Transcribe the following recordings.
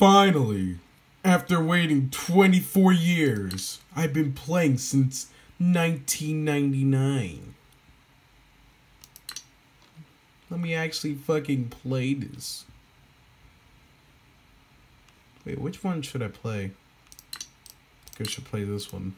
Finally, after waiting 24 years, I've been playing since 1999. Let me actually fucking play this. Wait, which one should I play? I I should play this one.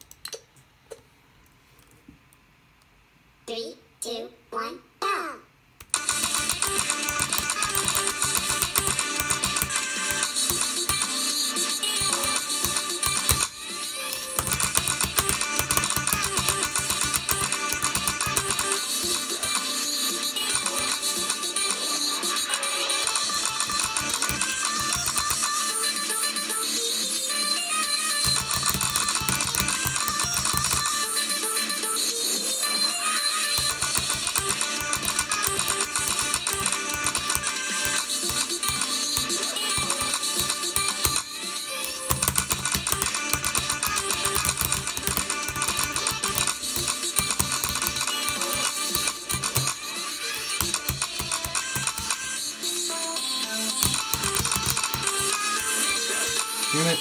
Damn it.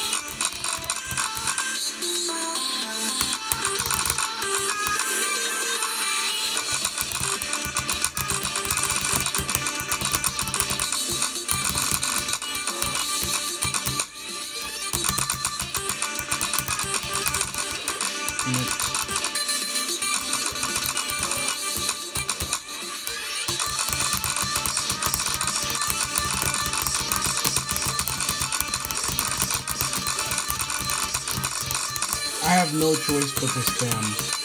Damn it. I have no choice but to spam.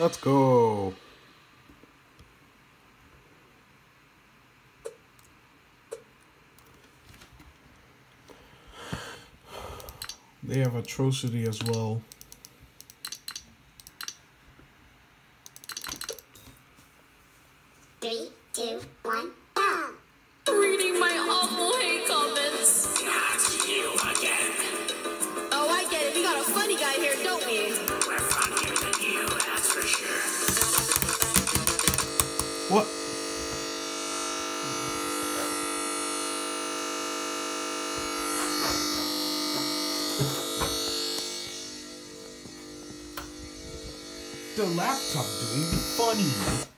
Let's go. They have atrocity as well. Three, two, one, go! Reading my awful hate comments. Not you again. Oh, I get it. We got a funny guy here, don't we? What? The laptop doing funny.